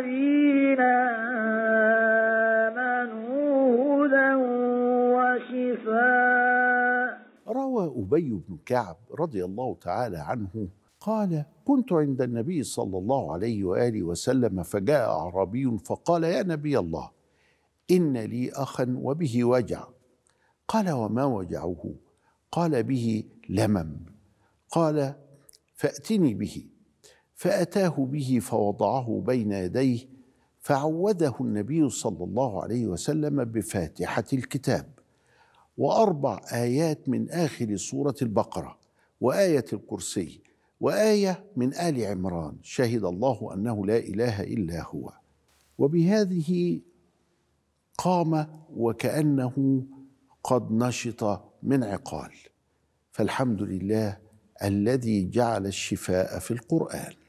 الذين آمنوا هدى وشفاء. روى أبي بن كعب رضي الله تعالى عنه قال كنت عند النبي صلى الله عليه وآله وسلم فجاء أعرابي فقال يا نبي الله إن لي أخا وبه وجع قال وما وجعه؟ قال به لمم قال فأتني به فأتاه به فوضعه بين يديه فعوده النبي صلى الله عليه وسلم بفاتحة الكتاب وأربع آيات من آخر سورة البقرة وآية الكرسي وآية من آل عمران شهد الله أنه لا إله إلا هو. وبهذه قام وكأنه قد نشط من عقال. فالحمد لله الذي جعل الشفاء في القرآن.